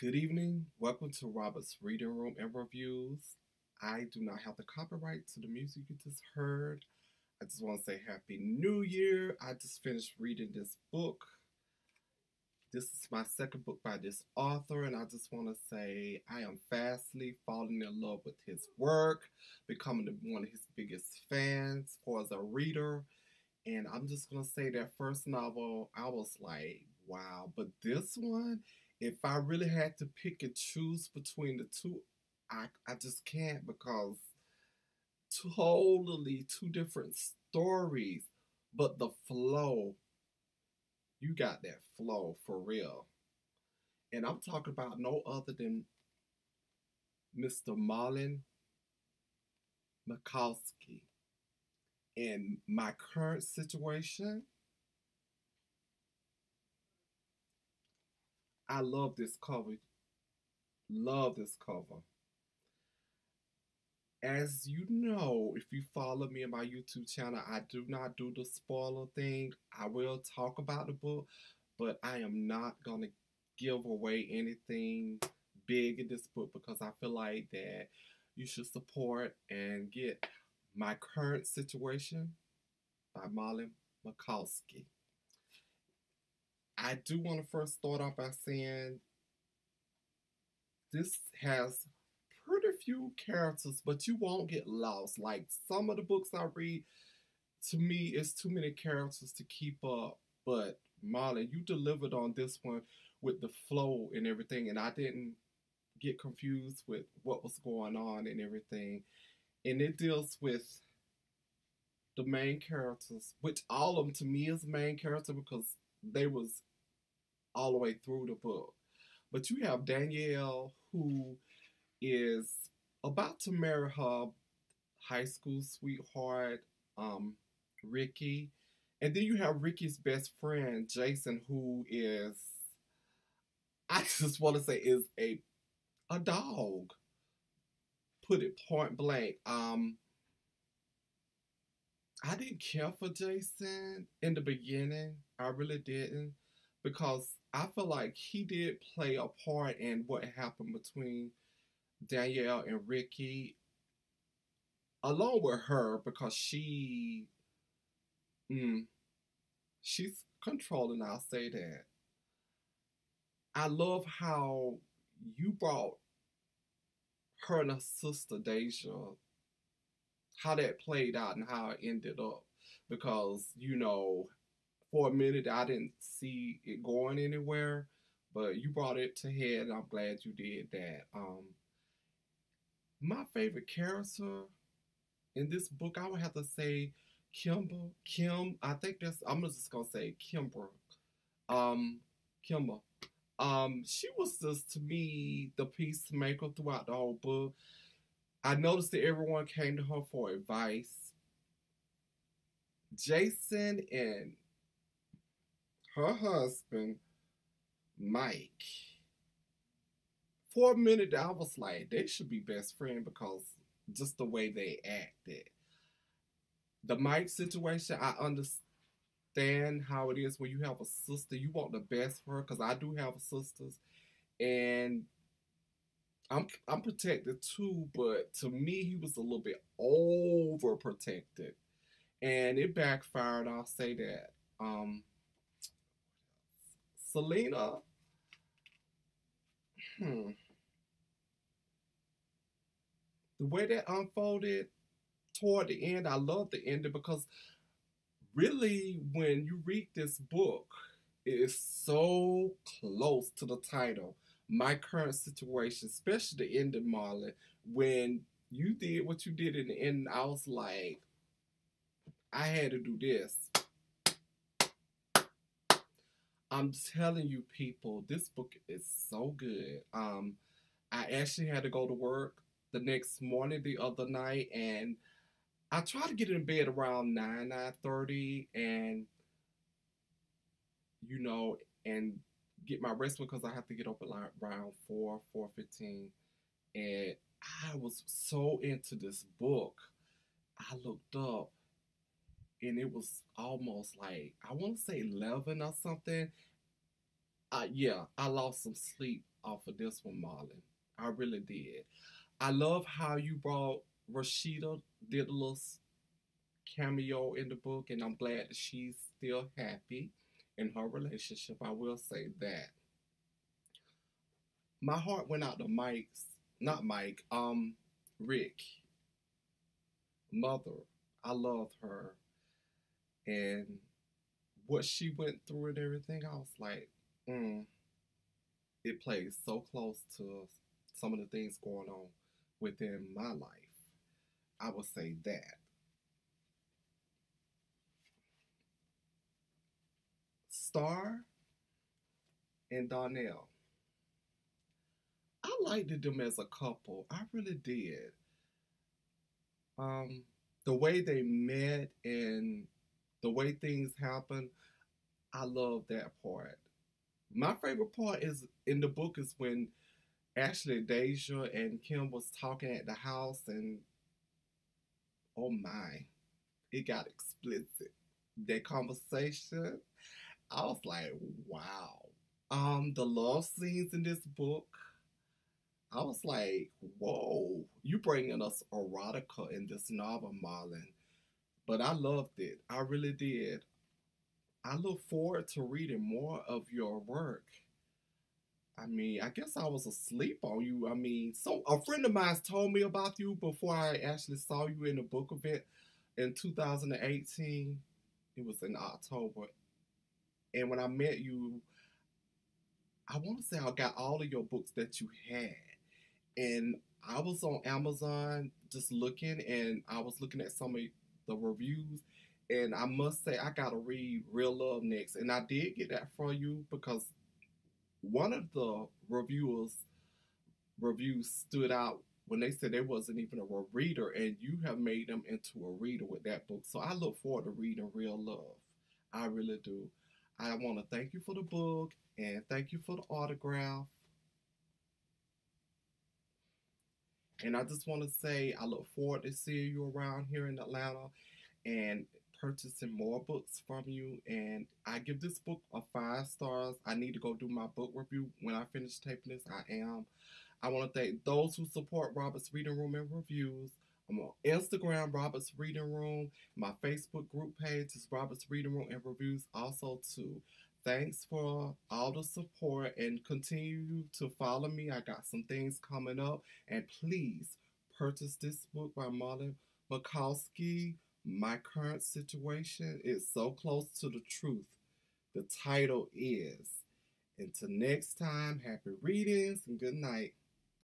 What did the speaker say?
Good evening. Welcome to Robert's Reading Room and Reviews. I do not have the copyright to the music you just heard. I just want to say Happy New Year. I just finished reading this book. This is my second book by this author, and I just want to say I am fastly falling in love with his work, becoming one of his biggest fans for as a reader. And I'm just going to say that first novel, I was like, wow. But this one, if I really had to pick and choose between the two, I, I just can't because totally two different stories, but the flow, you got that flow for real. And I'm talking about no other than Mr. Marlon McCaulsky. In my current situation, I love this cover. Love this cover. As you know, if you follow me on my YouTube channel, I do not do the spoiler thing. I will talk about the book, but I am not going to give away anything big in this book because I feel like that you should support and get My Current Situation by Marley McCaulsky. I do want to first start off by saying this has pretty few characters, but you won't get lost. Like some of the books I read, to me, it's too many characters to keep up. But Molly, you delivered on this one with the flow and everything, and I didn't get confused with what was going on and everything. And it deals with the main characters, which all of them to me is main character because they was all the way through the book. But you have Danielle who is about to marry her high school sweetheart, um, Ricky. And then you have Ricky's best friend, Jason, who is I just want to say is a a dog. Put it point blank. Um I didn't care for Jason in the beginning. I really didn't because I feel like he did play a part in what happened between Danielle and Ricky, along with her, because she, mm, she's controlling. I'll say that. I love how you brought her and her sister Deja, how that played out and how it ended up, because you know for a minute I didn't see it going anywhere, but you brought it to head, and I'm glad you did that. Um, my favorite character in this book, I would have to say Kimber. Kim, I think that's I'm just gonna say Kimber. Um, Kimber. Um, she was just to me the peacemaker throughout the whole book. I noticed that everyone came to her for advice. Jason and her husband, Mike, for a minute I was like, they should be best friends because just the way they acted. The Mike situation, I understand how it is when you have a sister. You want the best for her because I do have sisters, and I'm I'm protected too. But to me, he was a little bit overprotected, and it backfired. I'll say that. Um, Selena. Hmm. The way that unfolded toward the end, I love the ending because really, when you read this book, it is so close to the title. My current situation, especially the ending, Marlon. When you did what you did in the end, I was like, I had to do this. I'm telling you, people, this book is so good. Um, I actually had to go to work the next morning the other night, and I tried to get in bed around nine nine thirty, and you know, and get my rest because I have to get up like around four four fifteen, and I was so into this book. I looked up and it was almost like I want to say eleven or something. Uh, yeah, I lost some sleep off of this one, Marlon. I really did. I love how you brought Rashida did a little cameo in the book, and I'm glad that she's still happy in her relationship. I will say that. My heart went out to Mike's, not Mike, um, Rick. Mother, I love her. And what she went through and everything, I was like, mm, it plays so close to some of the things going on within my life. I would say that. Star and Donnell. I liked them as a couple. I really did. Um, the way they met and the way things happen. I love that part. My favorite part is in the book is when Ashley Deja and Kim was talking at the house and oh my, it got explicit. That conversation, I was like, wow. Um, the love scenes in this book, I was like, whoa, you bringing us erotica in this novel, Marlon. But I loved it. I really did. I look forward to reading more of your work. I mean, I guess I was asleep on you. I mean, so a friend of mine told me about you before I actually saw you in the book event in 2018. It was in October. And when I met you, I want to say I got all of your books that you had. And I was on Amazon just looking, and I was looking at some of the reviews. And I must say, I got to read Real Love next. And I did get that from you because one of the reviewers reviews stood out when they said there wasn't even a reader, and you have made them into a reader with that book. So I look forward to reading Real Love. I really do. I want to thank you for the book and thank you for the autograph. And I just want to say I look forward to seeing you around here in Atlanta and purchasing more books from you. And I give this book a five stars. I need to go do my book review when I finish taping this. I am. I want to thank those who support Robert's Reading Room and Reviews. I'm on Instagram, Robert's Reading Room. My Facebook group page is Robert's Reading Room and Reviews also too. Thanks for all the support and continue to follow me. I got some things coming up. And please purchase this book by Marlon McCaulsky. My current situation is so close to the truth. The title is. Until next time, happy readings and good night.